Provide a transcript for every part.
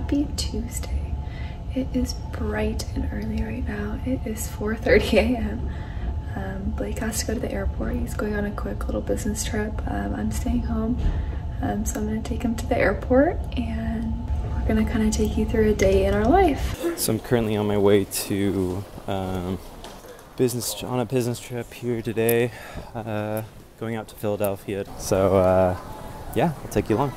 Tuesday. It is bright and early right now. It is 4.30 a.m. Um, Blake has to go to the airport. He's going on a quick little business trip. Um, I'm staying home. Um, so I'm gonna take him to the airport and we're gonna kind of take you through a day in our life. So I'm currently on my way to um, business on a business trip here today, uh, going out to Philadelphia. So uh, yeah, I'll take you along.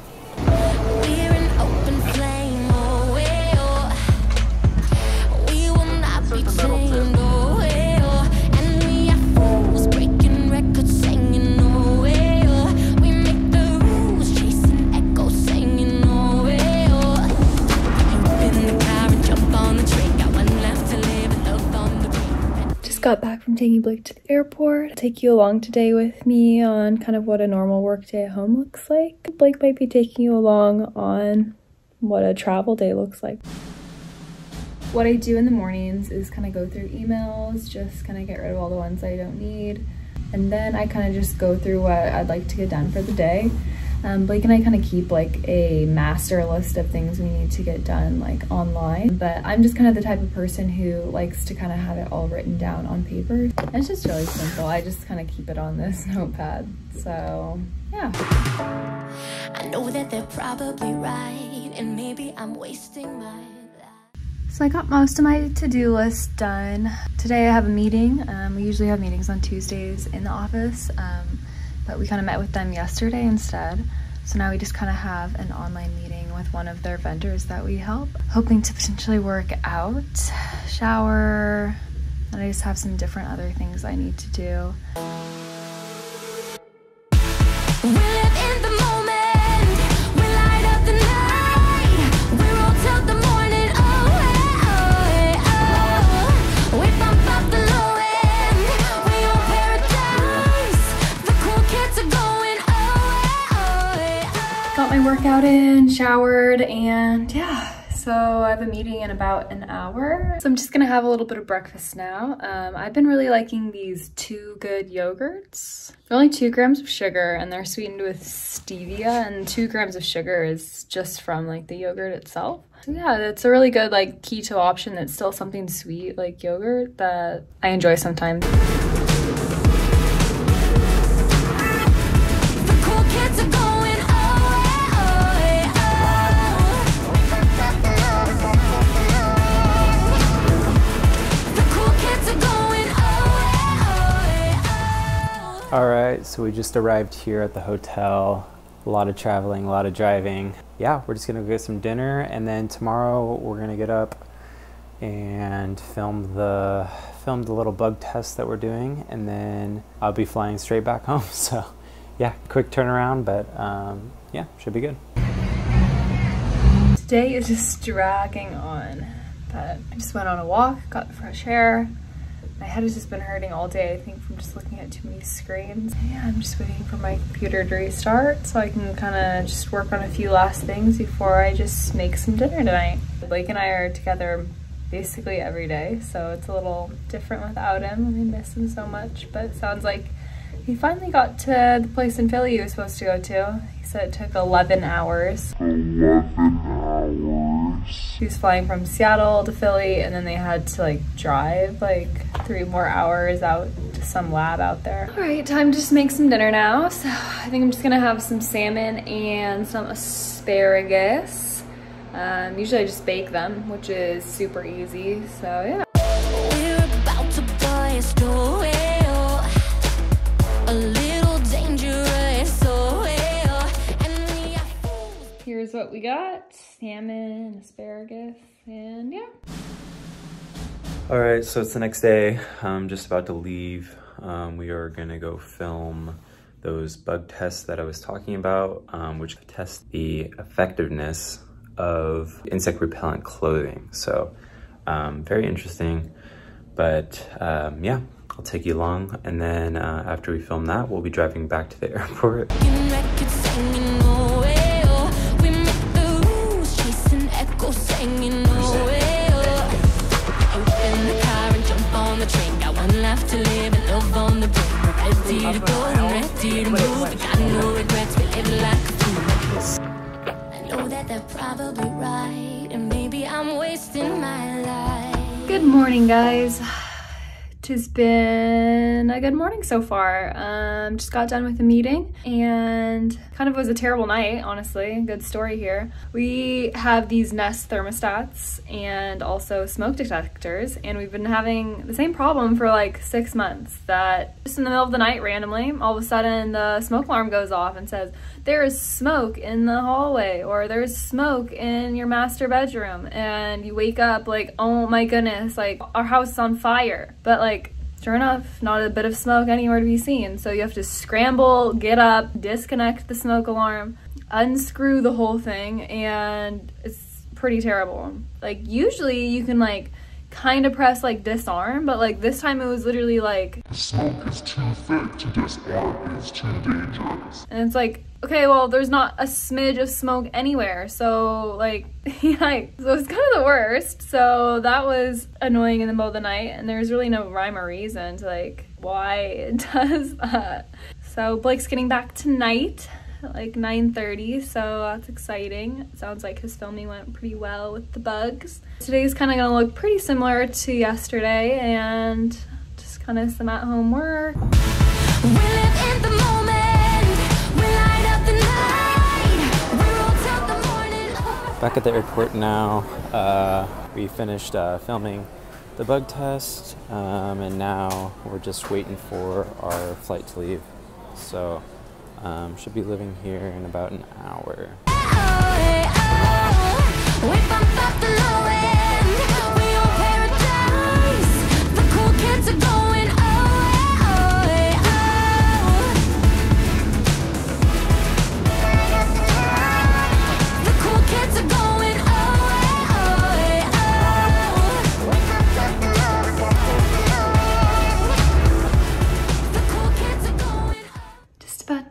Got back from taking Blake to the airport. I'll take you along today with me on kind of what a normal work day at home looks like. Blake might be taking you along on what a travel day looks like. What I do in the mornings is kind of go through emails, just kind of get rid of all the ones I don't need. And then I kind of just go through what I'd like to get done for the day. Um, Blake and I kind of keep like a master list of things we need to get done like online. But I'm just kind of the type of person who likes to kind of have it all written down on paper. And it's just really simple. I just kind of keep it on this notepad. So yeah. I know that they're probably right, and maybe I'm wasting my life. So I got most of my to-do list done. Today I have a meeting. Um, we usually have meetings on Tuesdays in the office, um, but we kind of met with them yesterday instead. So now we just kind of have an online meeting with one of their vendors that we help, hoping to potentially work out, shower, and I just have some different other things I need to do. We workout in, showered, and yeah. So I have a meeting in about an hour. So I'm just gonna have a little bit of breakfast now. Um, I've been really liking these two Good yogurts. They're only two grams of sugar and they're sweetened with stevia and two grams of sugar is just from like the yogurt itself. So yeah, it's a really good like keto option that's still something sweet like yogurt that I enjoy sometimes. So we just arrived here at the hotel. A lot of traveling, a lot of driving. Yeah, we're just gonna go get some dinner, and then tomorrow we're gonna get up and film the film the little bug test that we're doing, and then I'll be flying straight back home. So, yeah, quick turnaround, but um, yeah, should be good. Today is just dragging on, but I just went on a walk, got fresh air. My head has just been hurting all day, I think, from just looking at too many screens. Yeah, I'm just waiting for my computer to restart so I can kind of just work on a few last things before I just make some dinner tonight. Blake and I are together basically every day, so it's a little different without him. I miss him so much, but it sounds like he finally got to the place in Philly he was supposed to go to. He said it took 11 hours. He was flying from Seattle to Philly and then they had to like drive like three more hours out to some lab out there. All right, time to just make some dinner now. So I think I'm just gonna have some salmon and some asparagus. Um, usually I just bake them, which is super easy. So yeah. We're about to bust. A little dangerous, and we are fools. Here's what we got. Salmon, asparagus, and yeah. All right, so it's the next day. I'm just about to leave. Um, we are gonna go film those bug tests that I was talking about, um, which test the effectiveness of insect repellent clothing. So um, very interesting, but um, yeah, I'll take you along. And then uh, after we film that, we'll be driving back to the airport. Got one life to live and love on the ready to go, ready to move. Got no regrets, we live like a fool. I know that they're probably right, and maybe I'm wasting my life. Good morning, guys. It's been a good morning so far. Um, just got done with a meeting and kind of was a terrible night, honestly. Good story here. We have these Nest thermostats and also smoke detectors, and we've been having the same problem for like six months that just in the middle of the night, randomly, all of a sudden the smoke alarm goes off and says, There is smoke in the hallway, or there's smoke in your master bedroom. And you wake up like, Oh my goodness, like our house is on fire. But like, Sure enough, not a bit of smoke anywhere to be seen. So you have to scramble, get up, disconnect the smoke alarm, unscrew the whole thing, and it's pretty terrible. Like usually you can like kind of press like disarm, but like this time it was literally like The smoke is too thick to disarm. It's too dangerous. and it's like okay, well there's not a smidge of smoke anywhere. So like yeah, so it's kind of the worst. So that was annoying in the middle of the night and there's really no rhyme or reason to like why it does that. So Blake's getting back tonight like 9.30 so that's exciting sounds like his filming went pretty well with the bugs today's kind of gonna look pretty similar to yesterday and just kind of some at-home work We live in the moment. We light up the night. We the morning. Back at the airport now. Uh, we finished uh, filming the bug test, um, and now we're just waiting for our flight to leave. So, um, should be living here in about an hour.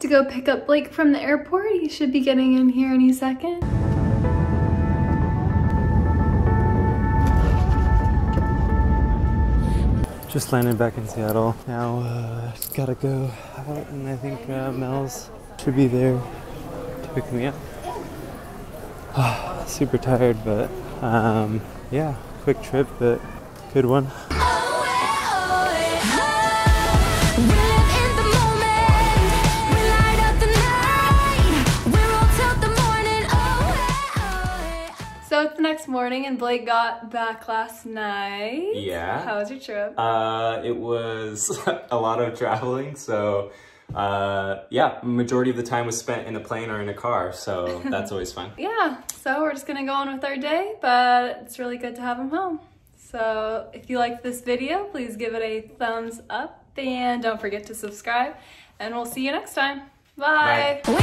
To go pick up blake from the airport he should be getting in here any second Just landed back in Seattle. Now, uh, gotta go out, and I think uh, Mel's should be there to pick me up. Super tired, but um, yeah, quick trip, but good one. Morning and blake got back last night Yeah. how was your trip Uh, it was a lot of traveling, so uh, yeah, majority of the time was spent in a plane or in a car, so that's always fun. yeah, so we're just gonna go on with our day, but it's really good to have him home. So if you liked this video, please give it a thumbs up and don't forget to subscribe and we'll see you next time. Bye. Bye.